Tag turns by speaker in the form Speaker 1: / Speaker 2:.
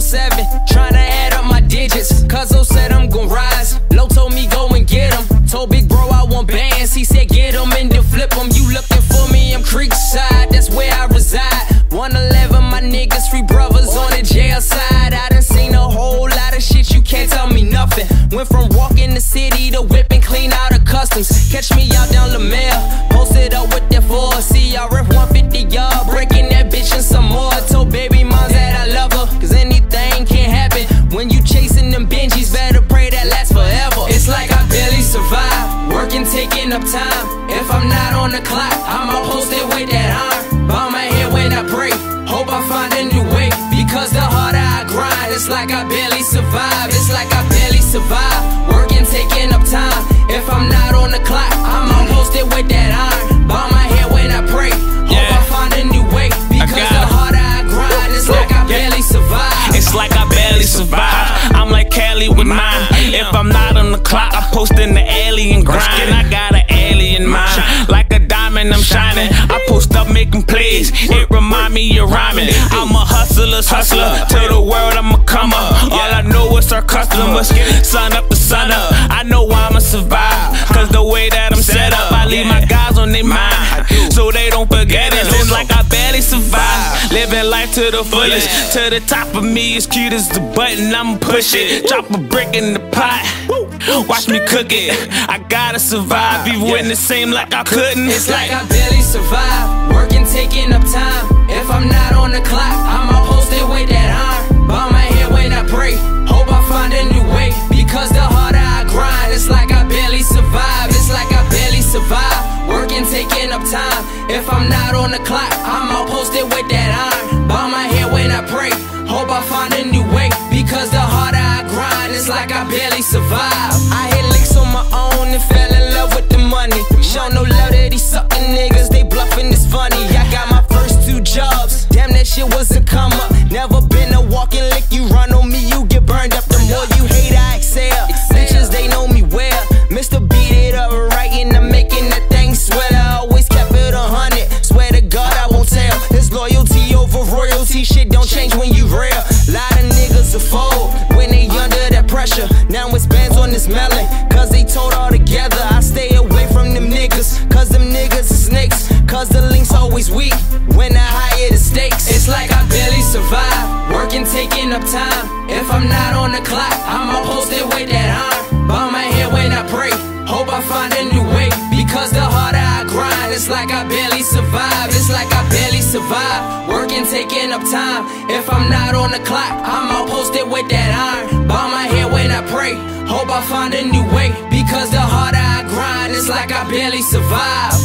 Speaker 1: seven, trying to add up my digits. Cuzzo said I'm gon' rise. Low told me go and get him. Told big bro I want bands. He said get him and then flip him. You looking for me, I'm Creekside, that's where I reside. 111, my niggas, three brothers on the jail side. I done seen a whole lot of shit, you can't tell me nothing. Went from walking the city to whipping clean out of customs. Catch me out down LaMelle, posted up with that 4 CRF 150 yard, breaking that bitch and some more. Told baby mom that I love her. Working, taking up time. If I'm not on the clock, I'ma post it with that iron. Bow my head when I pray, hope I find a new way. Because the harder I grind, it's like I barely survive. It's like I barely survive, working, taking up time. If I'm not on the clock, I'ma post it with that iron. Bow my head when I pray, hope Yeah. I find a new way. Because the harder I grind, it's like I barely survive. It's
Speaker 2: like I barely survive. I'm like Cali with mine. If I'm not on the clock, I post in the alien grind. I got I'm shining. I post up making plays. It remind me of rhyming. I'm a hustler's hustler. To the world, I'm a come up. All I know is our customers. Sun up to sun up. I know I'ma survive. Cause the way that I'm set up, I leave my guys on their mind. So they don't forget it. It's like I barely survive. Living life to the fullest. To the top of me, as cute as the button, I'ma push it. Drop a brick in the pot. Watch me cook it. I gotta survive, even when it seem like I couldn't. It's like
Speaker 1: I barely survive, working, taking up time. If I'm not on the clock, I'ma post it with that iron. Bow my head when I pray, hope I find a new way. Because the harder I grind, it's like I barely survive. It's like I barely survive, working, taking up time. If I'm not on the clock, I'ma post it with that iron. Bow my shit was a come up. Never been a walking lick, you run on me, you get burned up. The more you hate, I excel. Bitches, they know me well. Mr. Beat it up right, and I'm making that thing swell. I always kept it a hundred. Swear to God, I won't tell. There's loyalty over royalty, shit don't change when you real. Lot of niggas will fold when they under that pressure. Now it's bands on this melon, cause they told all together. Taking up time. If I'm not on the clock, I'ma post it with that iron. Bow my head when I pray, hope I find a new way. Because the harder I grind, it's like I barely survive. It's like I barely survive, working, taking up time. If I'm not on the clock, I'ma post it with that iron. Bow my head when I pray, hope I find a new way. Because the harder I grind, it's like I barely survive.